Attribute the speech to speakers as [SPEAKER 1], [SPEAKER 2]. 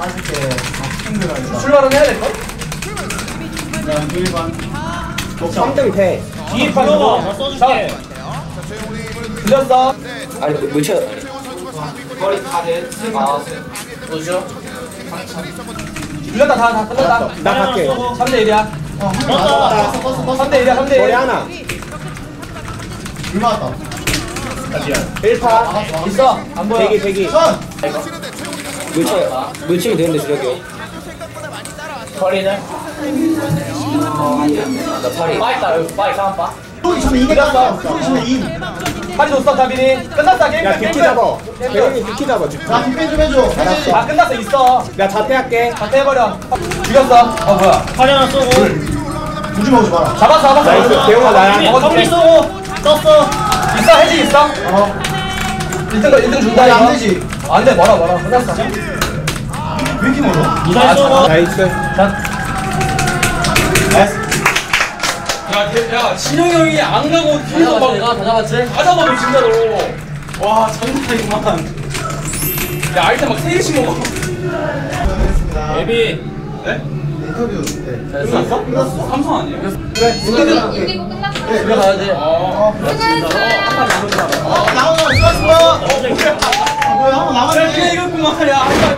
[SPEAKER 1] 빠질게. 아,
[SPEAKER 2] 출발은 해야 될걸?
[SPEAKER 1] 야, 1번.
[SPEAKER 3] 3등 돼.
[SPEAKER 2] 뒤에 파서 나 써줄게 들렸어
[SPEAKER 3] 아니 아니.
[SPEAKER 2] 머리 다 돼. 아, 뭐죠? 들렸다 다, 다 끝났다
[SPEAKER 3] 나 갈게.
[SPEAKER 2] 3대 1이야
[SPEAKER 1] 어, 떴어.
[SPEAKER 2] 3대 1이야 3대 1
[SPEAKER 3] 머리 하나.
[SPEAKER 1] 물 맞았다.
[SPEAKER 3] 1파.
[SPEAKER 2] 있어 안 보여
[SPEAKER 3] 대기 대기.
[SPEAKER 1] 선!
[SPEAKER 3] 물쳐 물치면 되는데 주력이.
[SPEAKER 2] 머리는?
[SPEAKER 3] 나 팔이.
[SPEAKER 2] 빠있다 여기 빠이 상한 빠
[SPEAKER 1] 소리 치면
[SPEAKER 2] 이겼어.
[SPEAKER 1] 까 소리 치면 인.
[SPEAKER 2] 팔이 줬어 다빈이 끝났다 게임
[SPEAKER 3] 야
[SPEAKER 2] 끝.
[SPEAKER 3] 잡아. 대현이 비키 잡아.
[SPEAKER 1] 자, 뒷배 좀 해줘. 해줘.
[SPEAKER 2] 아 끝났어 있어
[SPEAKER 3] 나 자퇴할게.
[SPEAKER 2] 다 떼버려 죽였어 어 뭐야
[SPEAKER 4] 팔이 하나 쏘고
[SPEAKER 1] 두지 먹지 마라.
[SPEAKER 2] 잡았어 잡았어.
[SPEAKER 3] 대용아 나야.
[SPEAKER 2] 어,
[SPEAKER 4] 컴플 쏘고 떴어
[SPEAKER 2] 있어 해지 있어
[SPEAKER 1] 어.
[SPEAKER 2] 1등 거 1등 준다
[SPEAKER 1] 아니,
[SPEAKER 2] 이거
[SPEAKER 1] 안 되지.
[SPEAKER 2] 안돼 멀어 멀어 끝났어
[SPEAKER 1] 왜 이렇게 멀어?
[SPEAKER 4] 무사히 쏘고
[SPEAKER 3] 나이스.
[SPEAKER 5] 야, 대- 야, 진영이 형이 안 가고 뒤에서 막
[SPEAKER 2] 내가 다 잡았지?
[SPEAKER 5] 다 잡아도 진짜로. 와, 장난 아니구만. 야, 아이템 막 3개씩 먹어.
[SPEAKER 4] 예비
[SPEAKER 5] 네?
[SPEAKER 1] 인터뷰 때.
[SPEAKER 2] 됐어?
[SPEAKER 1] 끝났어.
[SPEAKER 5] 삼성 아니에요?
[SPEAKER 1] 그래, 인터뷰.
[SPEAKER 6] 끝났어.
[SPEAKER 1] 그래,
[SPEAKER 2] 집에 가야지
[SPEAKER 1] 어.
[SPEAKER 6] 수고했어 요.
[SPEAKER 1] 어, 나오